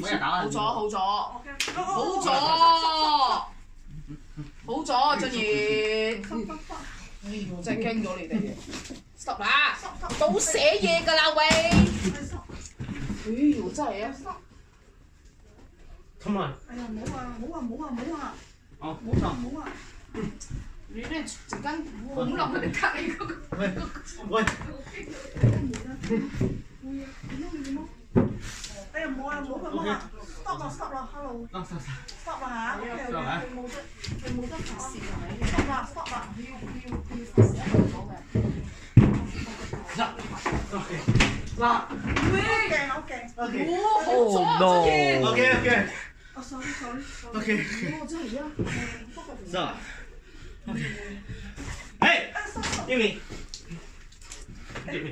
好咗好咗好咗好咗，俊賢，我真係驚咗你哋嘅。stop 啦，冇寫嘢㗎啦喂！哎呦真係啊！Come on。哎呀，冇啊冇啊冇啊冇啊，哦，冇啊冇啊，你咧陣間拱落去你隔離嗰個。喂，哎呀冇啊冇啊冇啊，stop 啦 stop 啦，hello 啊，收晒。 stop 啦吓，OK OK， stop 啊佢冇得佢冇得讲，stop 啦 stop 啦，OK。嗱好劲好劲， ，OK。哇好咗俊贤， OK OK 哦 sorry sorry sorry， OK。哇真系啊！ So。OK。Hey，英明。英明。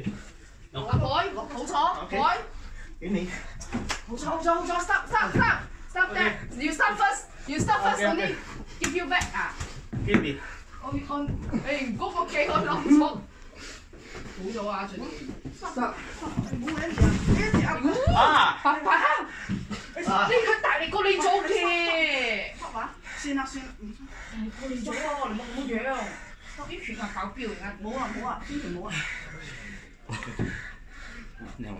阿海好咗，海英明。 好咗好咗好咗，stop stop stop stop！你你 stop first，你 stop first，阿弟，give you back 啊！give me。on on，哎，嗰个企我谂错，好咗啊，阿俊。stop stop，好忍住啊！忍住啊！啊！快快嚇！你喺大利哥你左企，黑話。算啦算啦，唔錯。做咯，你冇好樣，啲拳啊爆表，唔係冇啊冇啊，邊條冇啊？唸喎。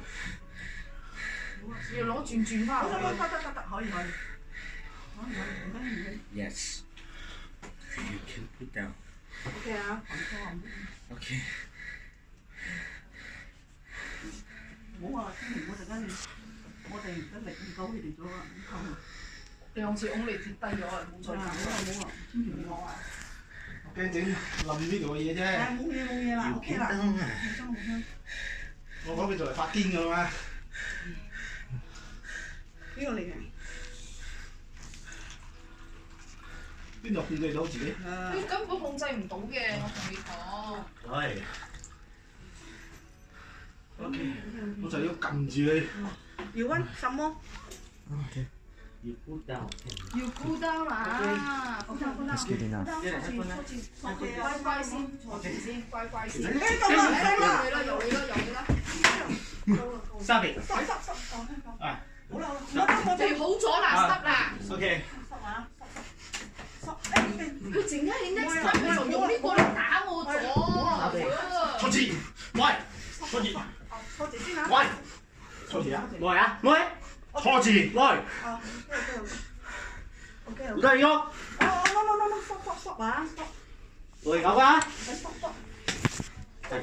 要攞转转翻得得落去。得得得得，可以可以，可以可以，唔紧要嘅 Yes. You can put down. ，OK 啊，唔错啊， Okay. 冇啊，千祈唔好阵间你，我哋而家力唔到你哋咗啊，唔够啊，两次拱你跌低咗啊！冇再冇啊冇啊冇啊，千祈唔好啊，惊整冧呢度嘅嘢诶啫，冇嘢冇嘢啦，OK 啦，冇声冇声，我讲佢就嚟发癫㗎嘛。 呢个嚟嘅，边度控制到自己？诶佢根本控制唔到嘅，我同你讲。系。 OK，我就要揿住佢。要温什么？ You put down. 要 cool down 啦，好得好得，一人一分啦乖乖先，坐住先，乖乖先。诶咁啊咁啊，由你啦，由你啦，由你啦。三边。湿湿湿，哦听讲，啊。 好啦好啦，我得我得你。好咗啦，stop 啦。 OK。湿啊湿湿湿，诶佢阵间影一 stop，佢就用呢个嚟打我咗。坐字，喂，坐字，诶，坐住先啊。喂，坐字啊，来啊，来，坐字，来，啊，OK OK OK。嚟个，哦，no no no no，湿湿湿啊湿，来讲啊，系湿 我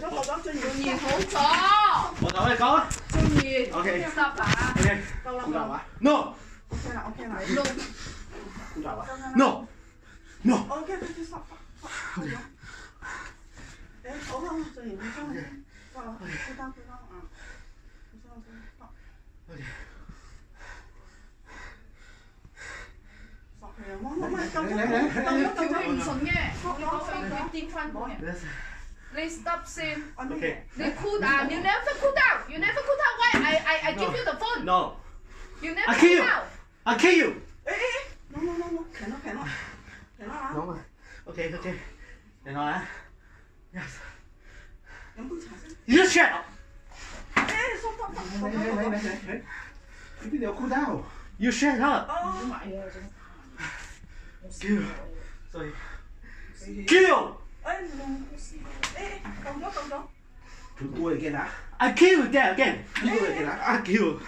搞你搞啊？中意。OK。OK。够了够啊。No。OK 了 OK 了。No。No。OK，开始上。哎，头发啊，中意你看看，算了，不打不打啊，不想要中放。哎呀。放开呀！我我我，今天我我我跳起唔顺嘅，我我我颠翻讲人。they stop saying oh, okay. they cool down. You never cool down. You never cool down. Why I I, I no. give you the phone? No. You never I kill cool you. down. I kill you. Hey hey eh. No no no no. Cannot cannot. Cannot. Ah. No. Okay okay. Cannot. Ah. Yes. You just shut up. Hey, stop, stop, stop. Hey, hey, hey, hey, hey. Maybe they'll cool down. You shut up. Oh. Kill. Sorry. Kill. 哎，你们，哎，等着等着。不过我给他。I kill you, Dad. Again. 不过我给他。I kill.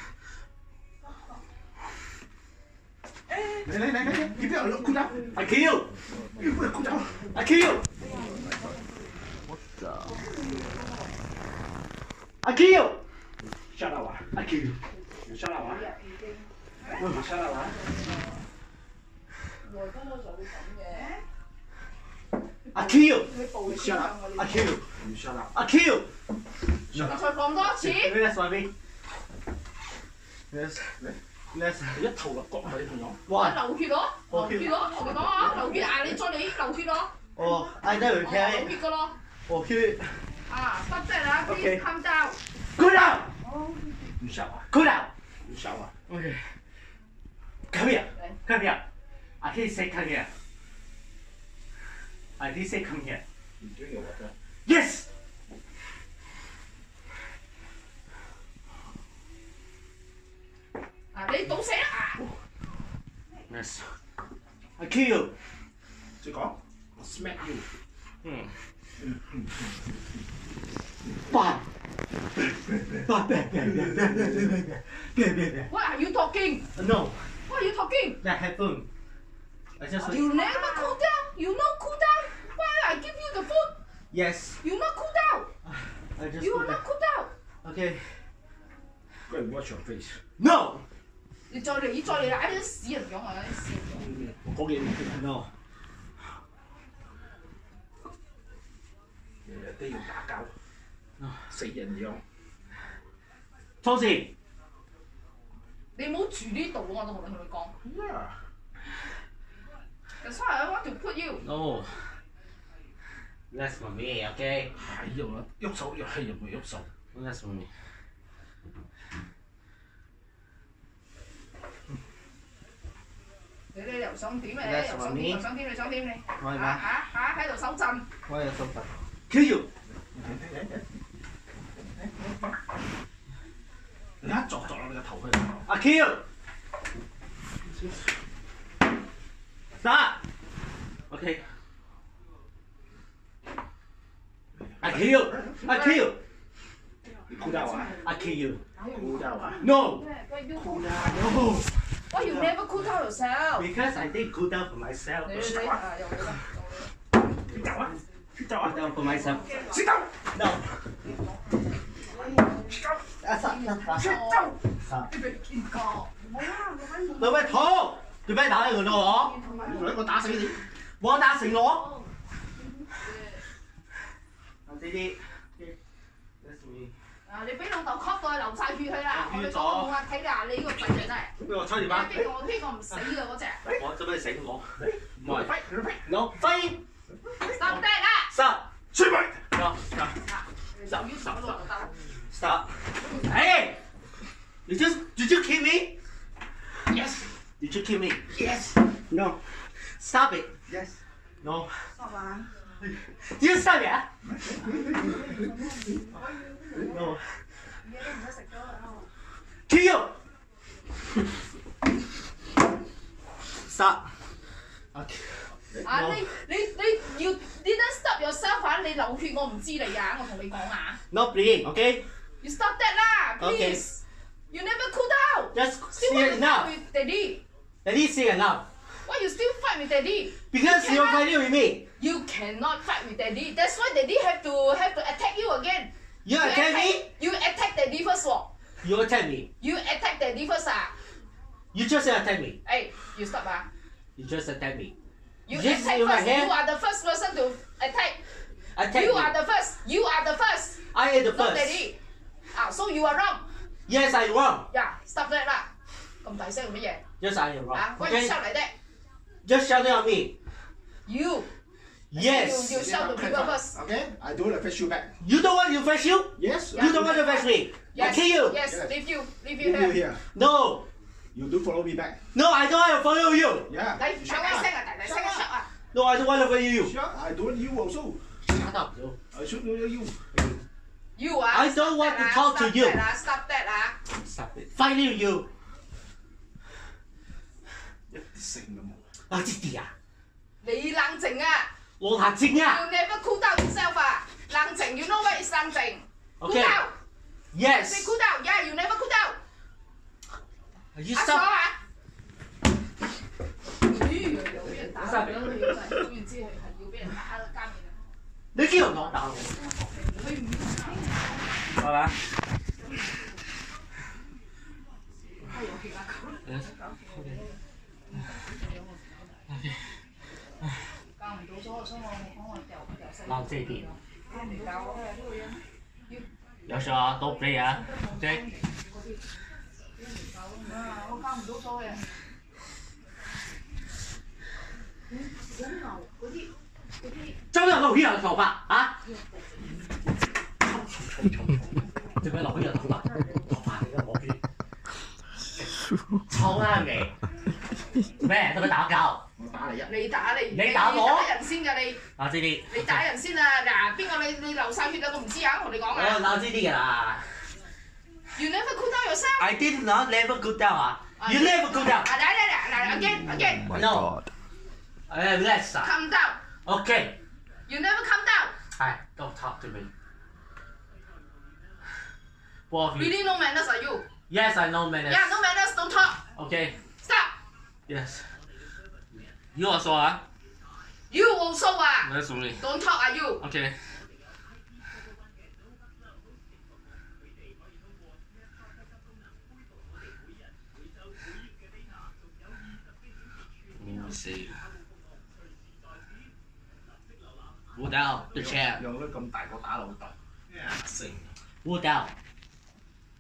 来来来来来，你不要露裤裆！I kill 你不要裤裆！I kill 我操！I kill you，！I kill you，吓到我！吓到我！我刚刚找的？I kill you. 佢暴 shut up！I kill you. You shut up！I kill you. 我再講多次。Let's baby. Let's 你 let's 一頭就割埋你條友。我 one. 流血咯，流血咯，我哋講啊，流血啊！你再你流血咯，Oh, I know you 我 can. 流血噶咯。Oh, kill. 啊，stop there 啦 Okay，please calm down。Go down. You shut 啊 Go down.！You shut 啊！Okay. Come here. Come here. I can say come here. I did say come here. You're doing water. Yes! Ah, don't say ah! Nice. I kill you! Take off. I'll smack you. Mm. Bye! What are you talking? Uh, no. What are you talking? That happened. I just. You never cool down. You know cool down. The food? yes. You not cool down. I just You go are not cool down. Okay. Go and wash your face。No. 你再嚟，你再嚟啦！哎，啲屎人樣啊，啲屎人樣。我講嘢唔聽，No. 日日都要打交，死人樣。同時你唔好住呢度，我就同你同你講。Yeah。That's why I want to put you. No. That's for me, okay? 系又喐手又系又唔喐手。 That's for me. 你你又想点啊？你 That's 又 for 想 me. 点？又想点？你想点你？我系嘛吓吓吓喺度手震。我有手法。Kill you. 你一凿凿落你个头去。 I kill you. Stop. kill. I kill. Kudawa. I kill. Kudawa. No. Kudawa. No. Why you never cool down yourself? Because I did ah, cool down for myself. Sit down. Sit down. Sit down for myself. Sit down. No. Sit down. Sit down. 你咪肚，做咩打你個腦我？你個打死你！我打死我！呢啲，啊，你俾老豆 cut 到，流晒血去啦。我好乱咁啊，睇下你呢个笨人啊。边个初二班？我边我唔死噶嗰只。我准备死我。唔系，攞飞，三对啦。三，出围。啊啊啊！左右上落。stop。哎，did you did you kill me？Yes. Did you kill me？Yes. No. Stop it. Yes. No. 做乜啊？Just det! Tio! Stop. Okay. À, 啊！你你你要 didn't stop yourself 啊！你流血我唔知你啊！我同你講啊！No bleeding，OK？You stop that 啦，please. You never cool down. Just see enough. Daddy. Daddy see enough. Why you still fight with daddy? Because you're fighting with me. You cannot fight with daddy. That's why daddy have to have to attack you again. You attack me. You attack daddy first 喎。 You attack me. You attack daddy first 啊！ You just attack me. 诶，you stop 啊！ You just attack me. You Yes, attack you first. right here. You are the first person to attack. Attack You me. are the first. You are the first. I am the Not first. daddy. 啊，so you are wrong. Yes, I wrong. Yeah, stop that 啦！咁大声做乜嘢？ Yes, I am 啊 wrong. ，why you Okay? shout like that? Just shout it at me. You. Yes. You you shout to people first. Okay? I don't want to fetch you back. You don't want to fetch you? Yes? You don't want to fetch me? I Yes. kill you. Yes, Yes. leave you, leave Leave you you here. here. No. You don't follow me back. No, I don't want to follow you. Yeah. 嚟，大大声啊！大大声啊！shut 啊！ No, I don't want to follow you. Sure, I don't want you also. Shut up, you. I should know you. You 啊 I don't want to talk to you. Stop that 啊！Stop that 啊！ Stop it. Fighting you. 一啲声都冇。 啊，知啲啊，你冷静啊我下精啊。 ！You never cool down yourself 啊！冷静，you know what is 冷静？Cool Okay. down. Say Yes. cool down. Yeah, you never cool down. You 阿嫂 stop. 啊！咦，又俾人打咗，你真系总言之系系要俾人打啦，加面啊！你叫人讲打我，佢唔系嘛？系有血啊！教 交这到，有時候督啲呀？即係交唔到租嘅。交咗，啊，这边老黑去头发，头发那个毛病，你個屋企人，你個屋企人，你，」我打你啊！你打你，你打我打人先㗎你，闹呢啲，你打人先啊！嗱，边个你你流晒血啊？我唔知啊，我同你讲我啊。闹呢啲㗎啦。 You never cool down yourself. I did not never go down 啊 You never go down. 啊嚟嚟嚟嚟，again again， My No. God. Uh, let's start. come down。 Okay. You never come down. Hi, don't talk to me. Both of you. Really no manners are you? Yes, I know manners. Yeah, no manners. Don't talk. Okay. Stop. Yes. You also ah? You also ah. That's me. Don't talk are you? Okay. Let me see. Pull down the chair. 用咗咁大个打老豆，成 Pull down.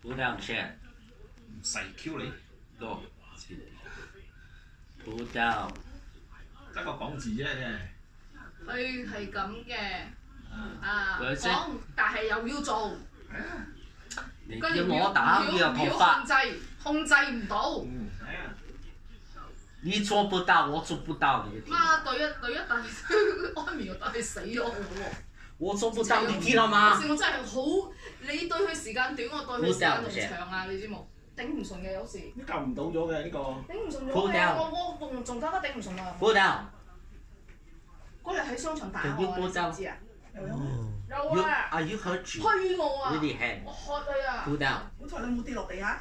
Pull down the chair. 唔细 Q 你， Go. Pull down. 得個講字啫。佢係咁嘅。啊，佢講但係又要做，你跟住叫我打你的頭控，制，控制唔到。你做不到，我做不到你的地方。媽對一對一但安眠藥但係死咗我喎。我做不到，你知啦嘛？我真係好，你對佢時間短，我對佢時間仲長啊！你知冇？顶唔顺嘅有时，呢救唔到咗嘅呢个。顶唔顺 Pull 咗嘅， down 我我仲仲更加顶唔顺啊！ Pull down. 嗰日喺商场打 Can 我 you 啊， pull 你知 down? 唔知啊？ Oh. 有 You 啊， are you hurt you? 推我啊！ Really hand. 我喝你啊！ Pull down. 好彩你冇跌落地下。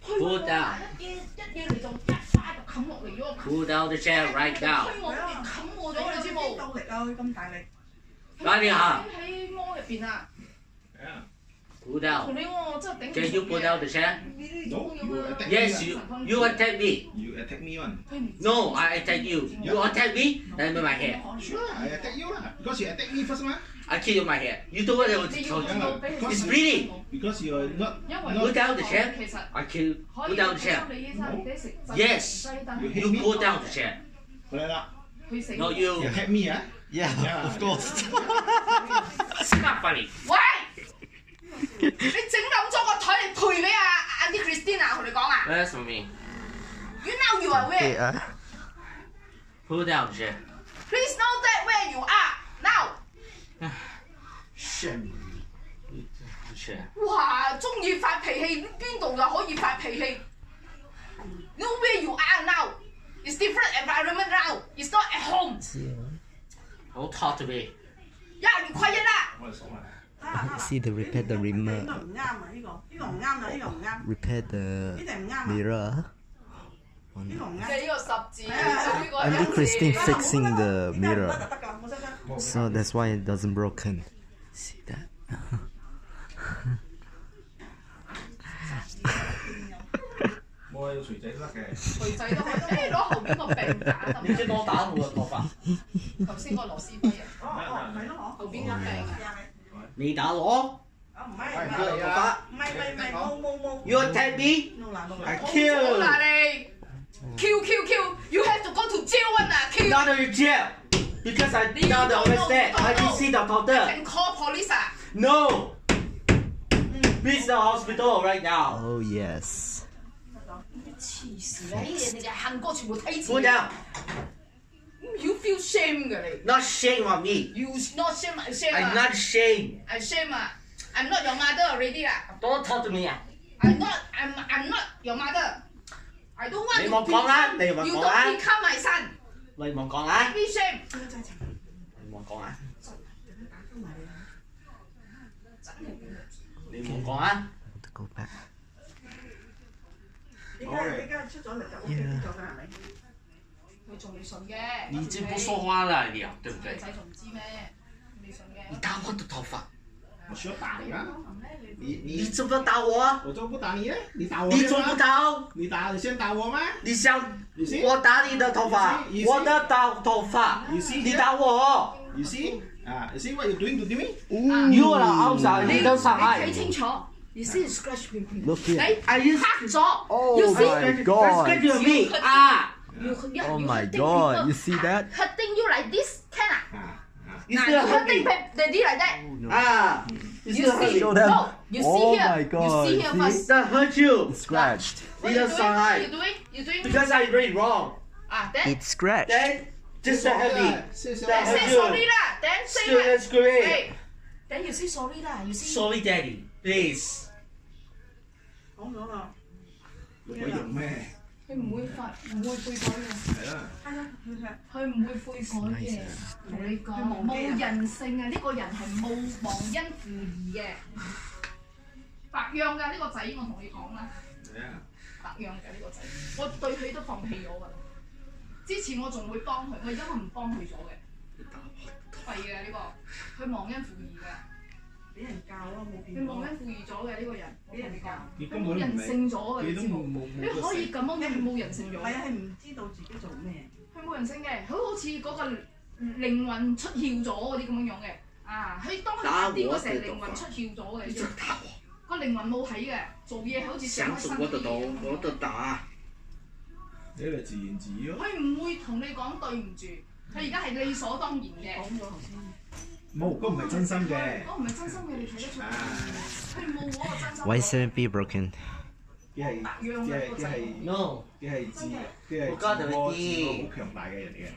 推我 Pull down 啊！一嘢一嘢嚟就一巴就冚落嚟咗。 Pull down the chair right now. 推我跟住冚我咗，你知几冇？斗力啊！佢咁大力。快啲啊喺魔入边啊！ Pull down. Can you pull down the chair? No, you attack Yes, me. you, you attack me. You attack me one. No, I attack you. You attack me, then with my hair. Sure, I attack you lah. Because you attack me first mah. I kill you my hair. You do what I want to tell you. It's bleeding. Because you are not, not... Pull down the chair. I kill. Pull down the chair. No. Yes. You, you pull down the chair. No. Not you. You attack me ah? Huh? Yeah, yeah, of course. it's not funny. What? 你整冧咗个台嚟赔俾阿阿啲 Christina 同你讲啊 That's for me. ！You know you are Okay, where? ah. Pull down the chair. Please know that where you are now. Shit. The chair. 哇！中意发脾气，边度又可以发脾气？Know where you are now? It's different environment now. It's not at home. Don't talk to me. 呀，你快啲啦！ see the repair the remote repair the mirror. Auntie Christine fixing the mirror. So that's why it doesn't broken. See that? Oh, 你先帮我打我嘅头发。头先个螺丝批啊，哦哦，系咯后边个柄啊。嗬。你打我，啊唔系唔打我系头发。唔系唔系唔系冇冇冇。 You attack me, No 啦 no I 啦。好 kill. 啦你，Q Q Q，you have to go to jail one 啊，Q。 Not in jail. Because I You now the don't know, arrested. you don't I know. didn't see the doctor. Can call police 啊！ No. Please the hospital right now. Oh yes. 黐线啊！呢啲人哋嘅行过全部睇 Pull 钱。 down. You feel shame 㗎你。 Not shame on me. You not shame I shame I'm 啊 not shame. I shame 啊！I'm not your mother already 啦。 Don't talk to me 啊。 I'm not I'm I'm not your mother. I don't want 你 to 莫讲啊 become- 你莫 You 讲啊 don't become my son. 你冇讲啊。 Be shame. 你冇讲啊。真系你冇讲啊。 To go back. 依家依家出咗嚟就 OK 咗㗎系咪？ 佢仲未信嘅。你已經不說話了，你啊，對不對？仔仲唔知咩？未信嘅。你打我的頭髮，我需要打你啊！你你你怎麼打我啊？我做不打你咧，你打我你做先嗎不到，你打你先打我嗎？你想你先我打你的頭髮，你先我的打頭髮，You see 你打我，You see 啊，You see what you doing to are outside，你都傷你害睇。清楚，你先 scratch 邊邊。Look 你 here. 係要黑咗。Oh You my god. Scratch me 啊！You, yeah, oh you my god, people, you see that? Hurting you like this, can Ah. ah. You nah, still you cutting daddy like that. Oh, no. Ah, you, you see, show them. No, you oh see oh here. my god. You see here first. That hurt you. It scratched. What are you doing? What you doing? You doing? Because I read wrong. Ah, then. It scratched. Then just so happy. Say sorry. Then say sorry lah. Then say Students that. grade. Then you say sorry lah. You say. Sorry, daddy. Please. Oh no no. Wait a minute. 佢唔會發唔會悔改嘅，係啦，係啊，佢唔會悔改嘅。同你講冇人性啊！呢、個人係冇忘恩負義嘅，白養㗎呢個仔，我同你講啦。係啊，白養嘅呢個仔，我對佢都放棄咗㗎啦。之前我仲會幫佢，我而家我唔幫佢咗嘅。廢嘅呢個，佢忘恩負義嘅，俾人教咯，冇佢變忘恩負義咗嘅呢個人，我同你講，你佢冇人性咗嘅，你知冇？冇冇你可以咁樣，佢冇人性咗。係啊，係唔知道自己做咩。佢冇人性嘅，佢好似嗰個靈魂出竅咗嗰啲咁樣樣嘅。啊，佢當佢發癲嗰時係靈魂出竅咗嘅，你知冇個靈魂冇喺嘅，做嘢好似上咗身啲嘢咁樣。打。你嚟自言自語咯。佢唔會同你講對唔住，佢而家係理所當然嘅。講咗頭先，冇，嗰唔系真心嘅。我唔系真心嘅，你睇得出。佢冇嗰个真心。 Why 7B broken? 佢系白养嘅佢系佢呢个仔。系 No，佢系自佢系我家就自我系自我好强大嘅人嚟嘅。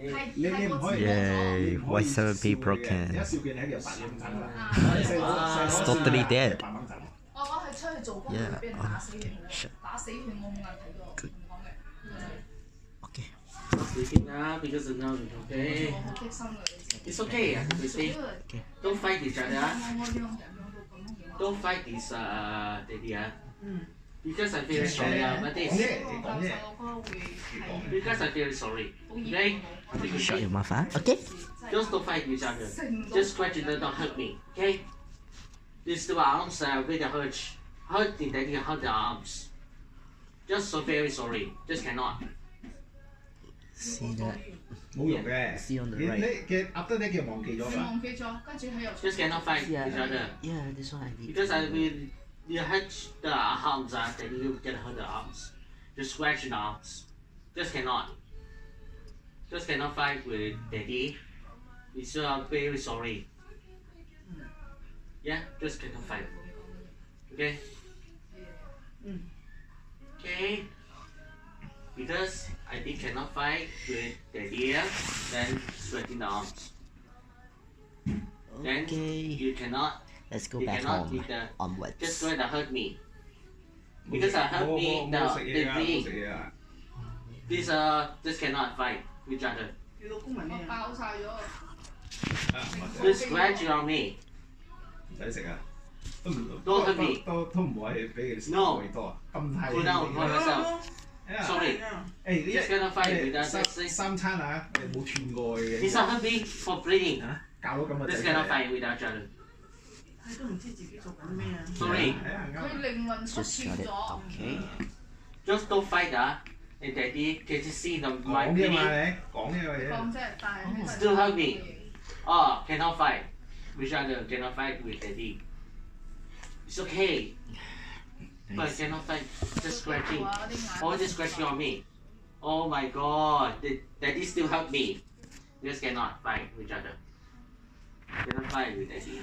系你你唔可以， Yeah, 你唔可 why 以 7B 笑佢嘅 broken？你一笑佢你喺度白影阵啦。啊！细个细个 Totally dead 白掹阵。我我系出去做工， Yeah, 俾人打死佢 shit.，打死佢我冇眼睇过，同你讲嘅。 Okay. Sleeping now because of now, okay? 我好激心嘅， It's okay. It's okay. okay. Don't fight each other. Ah. Don't fight this uh, daddy. Uh. Ah. Ah, because I feel sorry But this. Because I feel sorry. Okay? You shot your mouth, huh? Okay? Just don't fight each other. Just try to not hurt me. Okay? These two arms are with the hurt. Hurt the daddy, hurt the arms. Just so very sorry. Just cannot. See that? 冇用嘅。 See on the 你 right. 你嘅 after 呢叫忘记咗佢㗎。忘记咗，跟住佢又 Just cannot fight Yeah. each other. Yeah, this one I did. Because I will, you hurt the arms, uh, then you get hurt the arms. Just scratch the arms. Just cannot. Just cannot fight with daddy. It's uh, very sorry. Yeah, just cannot fight. Okay? Mm. Okay? Because I think cannot fight with daddy, yeah, then scratching the arms. Then Okay. you cannot Let's go you back cannot home. be the Onwards. just going to hurt me. Because I hurt 冇 me 冇 the 冇食嘢啊！冇 the 食嘢啊！ this uh just cannot fight with each other. 你老公系咩我啊？爆晒咗。啊唔系 Just scratch on me. 唔使食啊！都唔都系咪都都唔会俾佢食 No 太多啊！咁太 Cool down, cool myself. 啊 Sorry. 系啊，诶呢 Just cannot fight with 一 us. 三 Just 三餐啊，你冇断过嘅。 This not hurt me for bleeding. 啊，教到咁嘅 Just 仔 cannot fight with each other. 你都唔知自己做紧咩啊？ Sorry. 系啊啱啊佢灵魂出 Just 窍 shut it. 咗。 Okay. Just don't fight ah. And daddy can you see the my 讲啫嘛 bleeding? 你讲啫嘛讲啫，但系呢个 Still hurt me. Oh, cannot fight with each other. Cannot fight with daddy. It's okay. But Nice. cannot fight. Just scratching. 嗰啲眼 Oh, just scratching on me. Oh my god, the, daddy still help me. Just cannot fight with each other. Cannot fight with daddy.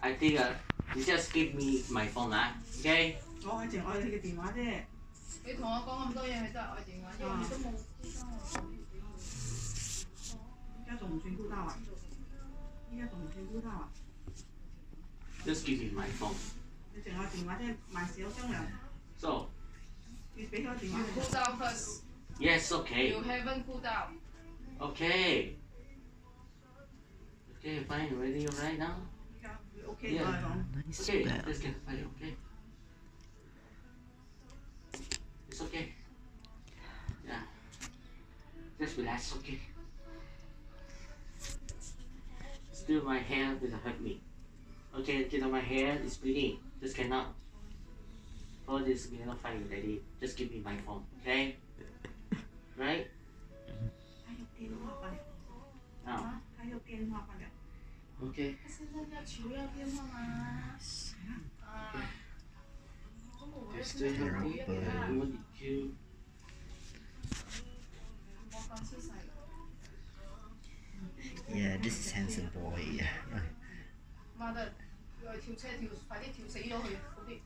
I think uh, you just give me my phone ah, okay? 我系净爱你嘅电话啫。你同我讲咁多嘢，系真系爱电话，因为你都冇依家仲唔算孤单啊？依家仲唔算孤单啊？ Just give me my phone. 你净爱电话啫，万事有商量， So, 你俾咗电 You 话 cool down first. yes, okay. You haven't cool down. Okay. Okay, fine, ready right now? 依家会 OK 咗嚟讲。 Nice Okay, bell. just get fight, okay? It's okay. Yeah. Just relax, okay? Still my hair will hurt me. Okay, till my hair is bleeding. Just cannot. All this we cannot find, Daddy. Just give me my phone, okay? right? Oh. Okay. They're still happy. We want you. Yeah, this is handsome boy. 跳車跳，快啲跳死咗佢，好啲。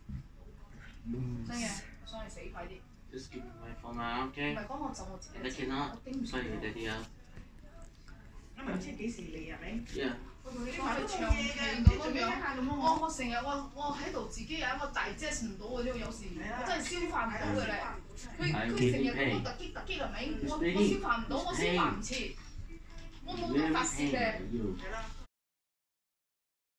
真嘅，我想你死快啲。Just give me my phone now, 唔?係講我走我自己我頂唔順 daddy, uh. 因為唔知幾時嚟啊你。Yeah. 我同你你話都講係長冇嘢嘅，期你做咩我我成日我我喺度自己有一個 digest 唔到嘅呢個有時，係啊我真係消化唔到嘅咧。佢佢成日嗰個突擊突擊係咪？我我消化唔到，我消化唔切，我冇辦法泄嘅。you. 係啦。